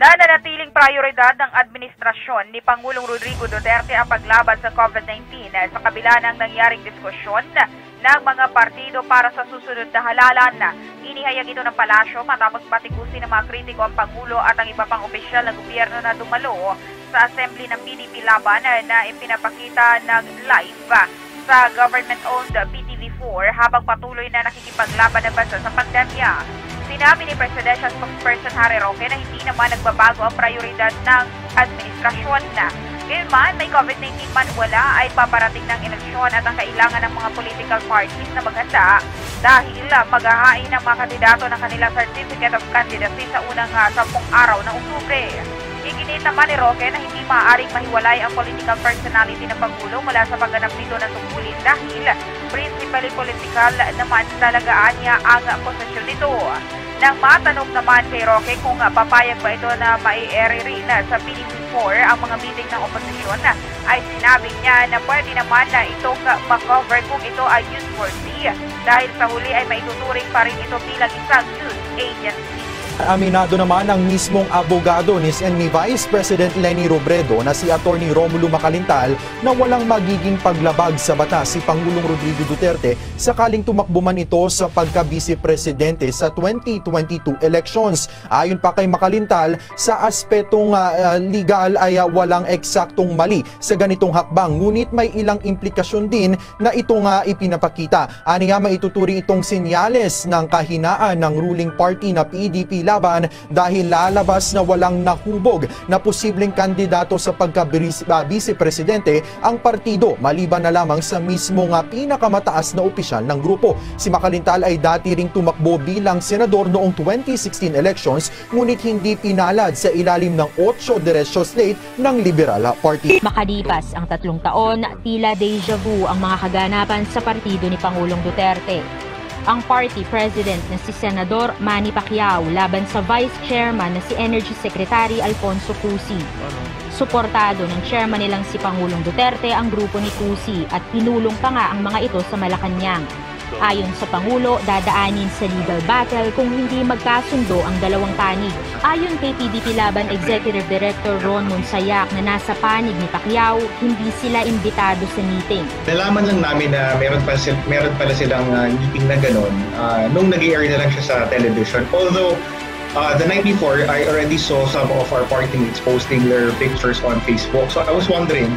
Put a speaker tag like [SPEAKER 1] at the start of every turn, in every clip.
[SPEAKER 1] Nananatiling prioridad ng administrasyon ni Pangulong Rodrigo Duterte ang paglaban sa COVID-19 sa kabila ng nangyaring diskusyon ng mga partido para sa susunod na halalan. Inihayag ito ng palasyo matapos batikusin ng mga kritiko ang Pangulo at ang iba pang opisyal ng gobyerno na dumalo sa assembly ng PDP Laban na ipinapakita ng live sa government-owned PTV4 habang patuloy na nakikipaglaban ng bansa sa pandemya. Sinabi ni Presidential Spokesperson Harry Roque na hindi naman nagbabago ang prioridad ng administrasyon na Gayunman, may COVID-19 man wala ay paparating ng eleksyon at ang kailangan ng mga political parties na maganda dahil maghahain ng mga kandidato ng kanilang Certificate of Candidacy sa unang uh, sampung araw ng Oktubre. Iginit naman ni Roque na hindi maaaring mahiwalay ang political personality ng Pangulo mula sa pagganap nito ng tungkulin dahil principally political naman talagaan niya ang posisyon nito. Nang matanong naman kay Roque kung papayag ba ito na mai-airy rin sa PDP4 ang mga meeting ng oposisyon, ay sinabi niya na pwede naman na itong makover kung ito ay newsworthy dahil sa huli ay maituturing pa rin ito bilang isang news agency.
[SPEAKER 2] Aminado naman ang mismong abogado ni ni Vice President Lenny Robredo na si Attorney Romulo Macalintal na walang magiging paglabag sa batas si Pangulong Rodrigo Duterte sakaling tumakbo man ito sa pagka-vice presidente sa 2022 elections. Ayon pa kay Macalintal, sa aspetong uh, legal ay uh, walang eksaktong mali sa ganitong hakbang ngunit may ilang implikasyon din na ito nga ipinapakita. Ani nga maituturing itong sinyales ng kahinaan ng ruling party na PDP laban dahil lalabas na walang nahubog na posibleng kandidato sa pagka-vice presidente ang partido maliban na lamang sa mismo nga pinakamataas na opisyal ng grupo. Si Makalintal ay dati ring tumakbo bilang senador noong 2016 elections ngunit hindi pinalad sa ilalim ng 8 Derecho Slate ng Liberal Party.
[SPEAKER 3] Makalipas ang tatlong taon, tila deja vu ang mga kaganapan sa partido ni Pangulong Duterte ang party president na si Senador Manny Pacquiao laban sa vice chairman na si Energy Secretary Alfonso Cusi. Suportado ng chairman nilang si Pangulong Duterte ang grupo ni Cusi at pinulong pa nga ang mga ito sa Malacanang. Ayon sa Pangulo, dadaanin sa legal battle kung hindi magkasundo ang dalawang panig. Ayon kay PDP Laban Executive Director Ron Monsayak na nasa panig ni Pacquiao, hindi sila imbitado sa meeting.
[SPEAKER 4] Nalaman lang namin na meron, pa sil- meron pala silang uh, meeting na gano'n uh, nung nag-air na lang siya sa television. Although, uh, the night before, I already saw some of our party mates posting their pictures on Facebook. So I was wondering,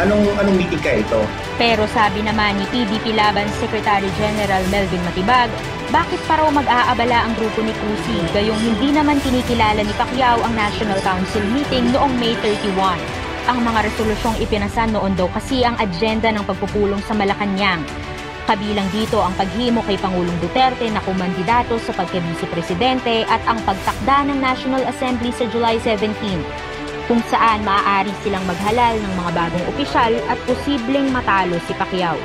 [SPEAKER 4] anong anong meeting ka ito?
[SPEAKER 3] Pero sabi naman ni PDP Laban Secretary General Melvin Matibag, bakit pa raw mag-aabala ang grupo ni Cusi gayong hindi naman kinikilala ni Pacquiao ang National Council meeting noong May 31. Ang mga resolusyong ipinasan noon daw kasi ang agenda ng pagpupulong sa Malacanang. Kabilang dito ang paghimo kay Pangulong Duterte na kumandidato sa pagka-vice presidente at ang pagtakda ng National Assembly sa July 17 kung saan maaari silang maghalal ng mga bagong opisyal at posibleng matalo si Pacquiao.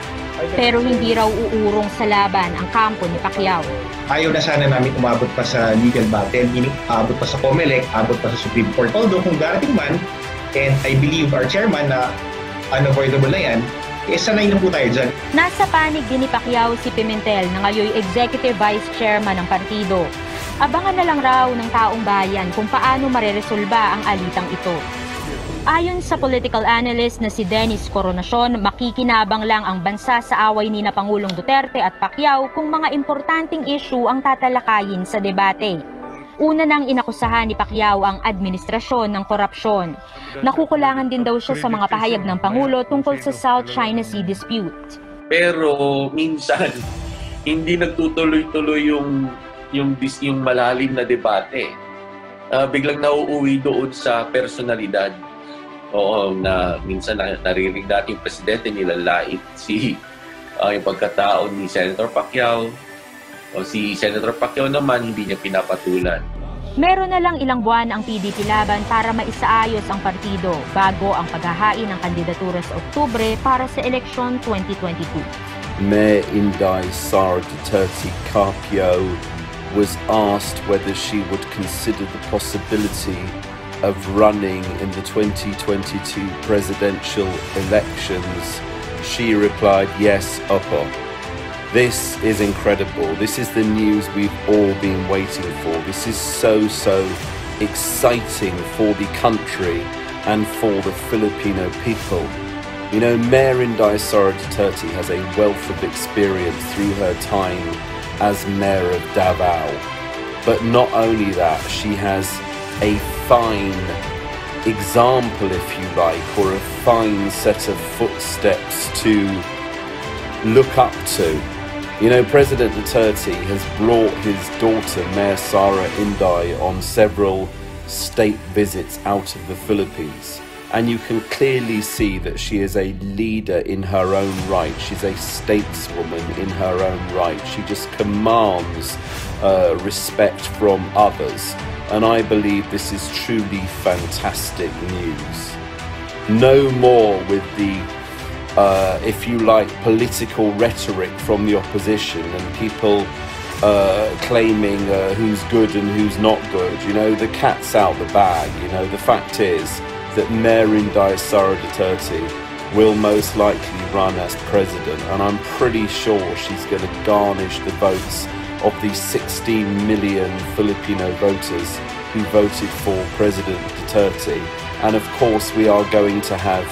[SPEAKER 3] Pero hindi raw uurong sa laban ang kampo ni Pacquiao.
[SPEAKER 4] Ayaw na sana namin umabot pa sa legal battle, meaning abot pa sa COMELEC, abot pa sa Supreme Court. Although kung darating man, and I believe our chairman na unavoidable na yan, eh sanay na po tayo dyan.
[SPEAKER 3] Nasa panig din ni Pacquiao si Pimentel na ngayon Executive Vice Chairman ng partido. Abangan na lang raw ng taong bayan kung paano mareresolba ang alitang ito. Ayon sa political analyst na si Dennis Coronacion, makikinabang lang ang bansa sa away ni na Pangulong Duterte at Pacquiao kung mga importanteng issue ang tatalakayin sa debate. Una nang inakusahan ni Pacquiao ang administrasyon ng korupsyon. Nakukulangan din daw siya sa mga pahayag ng Pangulo tungkol sa South China Sea dispute.
[SPEAKER 5] Pero minsan hindi nagtutuloy-tuloy yung yung dis, yung malalim na debate. Uh, biglang nauuwi doon sa personalidad. Oo, na minsan na, naririnig natin yung presidente nilalait si uh, yung pagkatao ni Senator Pacquiao. O si Senator Pacquiao naman hindi niya pinapatulan.
[SPEAKER 3] Meron na lang ilang buwan ang PDP laban para maisaayos ang partido bago ang paghahain ng kandidatura sa Oktubre para sa eleksyon 2022.
[SPEAKER 6] Mayor Inday Sara Duterte Carpio was asked whether she would consider the possibility of running in the 2022 presidential elections, she replied, Yes, Oppo. This is incredible. This is the news we've all been waiting for. This is so, so exciting for the country and for the Filipino people. You know, Mayor Inday Sara Duterte has a wealth of experience through her time as Mayor of Davao. But not only that, she has a fine example, if you like, or a fine set of footsteps to look up to. You know, President Duterte has brought his daughter, Mayor Sara Inday, on several state visits out of the Philippines. And you can clearly see that she is a leader in her own right. She's a stateswoman in her own right. She just commands uh, respect from others. And I believe this is truly fantastic news. No more with the uh, if you like, political rhetoric from the opposition and people uh, claiming uh, who's good and who's not good. You know, the cat's out the bag. You know, the fact is that Mayor Inday Sara Duterte will most likely run as president, and I'm pretty sure she's going to garnish the votes of the 16 million Filipino voters who voted for President Duterte. And of course, we are going to have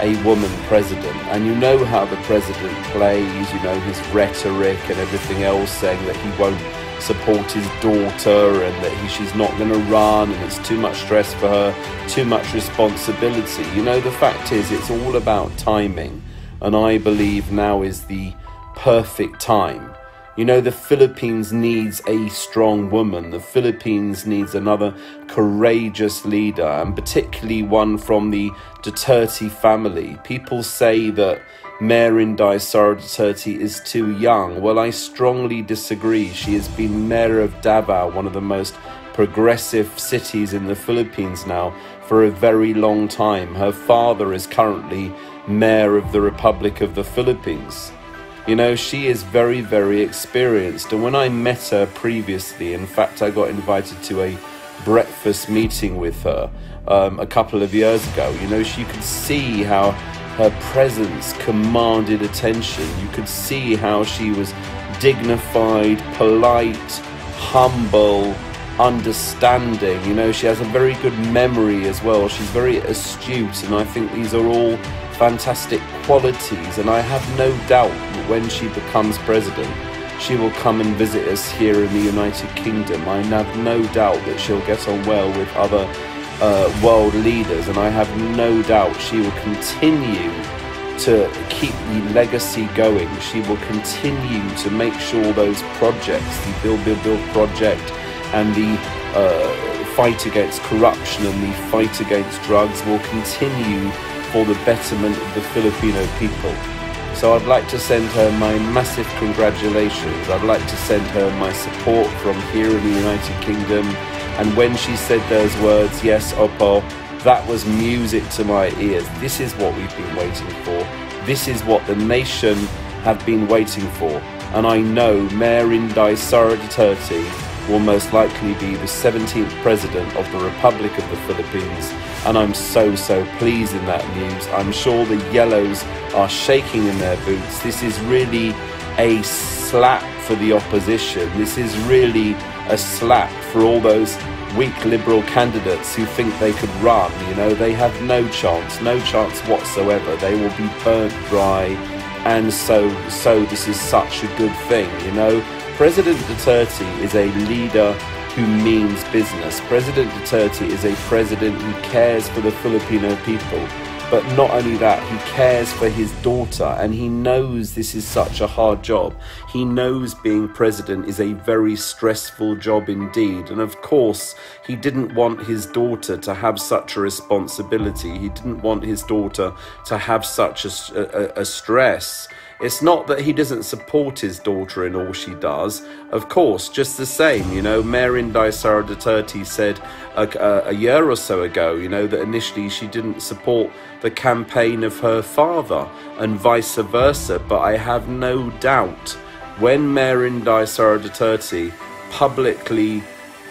[SPEAKER 6] a woman president. And you know how the president plays, you know, his rhetoric and everything else, saying that he won't support his daughter and that he, she's not going to run and it's too much stress for her, too much responsibility. You know, the fact is, it's all about timing. And I believe now is the perfect time you know, the Philippines needs a strong woman. The Philippines needs another courageous leader, and particularly one from the Duterte family. People say that Mayor Inday Sara is too young. Well, I strongly disagree. She has been mayor of Davao, one of the most progressive cities in the Philippines now, for a very long time. Her father is currently mayor of the Republic of the Philippines. You know, she is very, very experienced. And when I met her previously, in fact, I got invited to a breakfast meeting with her um, a couple of years ago. You know, she could see how her presence commanded attention. You could see how she was dignified, polite, humble, understanding. You know, she has a very good memory as well. She's very astute, and I think these are all fantastic qualities, and I have no doubt that when she becomes president, she will come and visit us here in the United Kingdom. I have no doubt that she'll get on well with other uh, world leaders, and I have no doubt she will continue to keep the legacy going. She will continue to make sure those projects, the Build, Build, Build project, and the uh, fight against corruption and the fight against drugs will continue for the betterment of the Filipino people. So I'd like to send her my massive congratulations. I'd like to send her my support from here in the United Kingdom. And when she said those words, yes, Oppo, that was music to my ears. This is what we've been waiting for. This is what the nation have been waiting for. And I know Mayor Inday Sara Duterte will most likely be the 17th president of the Republic of the Philippines and I'm so, so pleased in that news. I'm sure the Yellows are shaking in their boots. This is really a slap for the opposition. This is really a slap for all those weak Liberal candidates who think they could run. You know, they have no chance, no chance whatsoever. They will be burnt dry. And so, so this is such a good thing, you know. President Duterte is a leader who means business. President Duterte is a president who cares for the Filipino people. But not only that, he cares for his daughter and he knows this is such a hard job. He knows being president is a very stressful job indeed. And of course, he didn't want his daughter to have such a responsibility. He didn't want his daughter to have such a, a, a stress. It's not that he doesn't support his daughter in all she does. Of course, just the same, you know, Mayor Sara Duterte said a, a, year or so ago, you know, that initially she didn't support the campaign of her father and vice versa. But I have no doubt when Mayor Sara Duterte publicly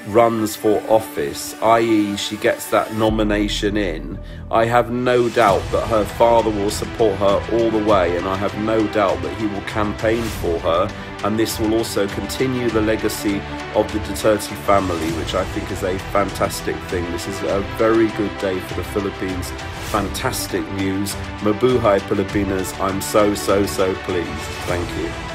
[SPEAKER 6] runs for office, i.e., she gets that nomination in, I have no doubt that her father will support her all the way, and I have no doubt that he will campaign for her. And this will also continue the legacy of the Duterte family, which I think is a fantastic thing. This is a very good day for the Philippines. Fantastic news. Mabuhay Pilipinas. I'm so, so, so pleased. Thank you.